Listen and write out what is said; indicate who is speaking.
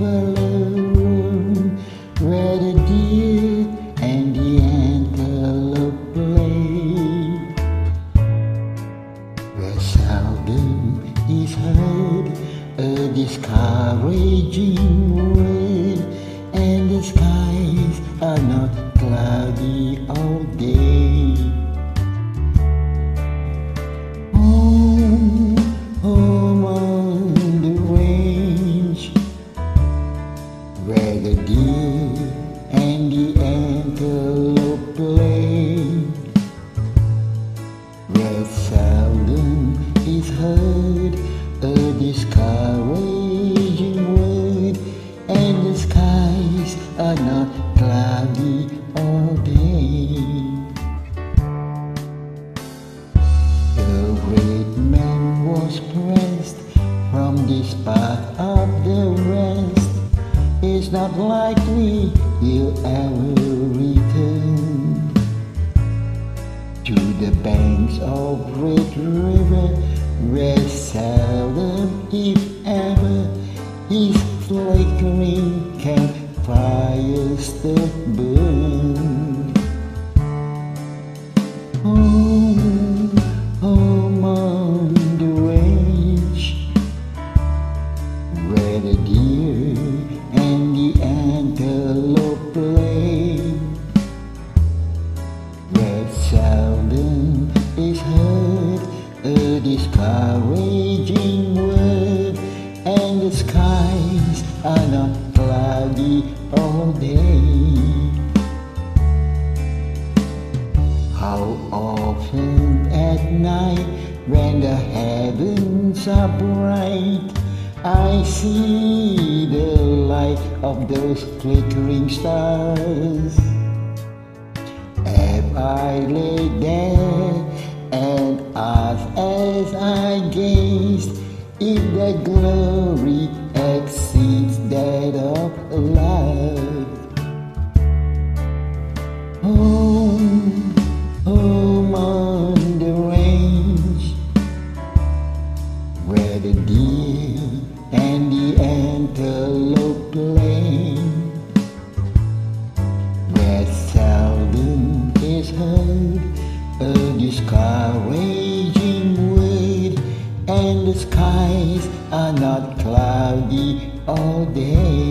Speaker 1: room where the deer and the antelope play. Where seldom is heard a discouraging word, and the skies are not cloudy all day. Play, where seldom is heard a discouraging word, and the skies are not cloudy all day. The great man was pressed from this path of the rest. It's not likely he'll ever return great river where seldom, if ever, his flickering campfire still burn. Home, home the range, where the deer a discouraging word, and the skies are not cloudy all day. How often at night when the heavens are bright I see the light of those flickering stars as I gazed, If the glory exceeds that of love. Home, home on the range, where the deer and the antelope play, where seldom is heard a the skies are not cloudy all day.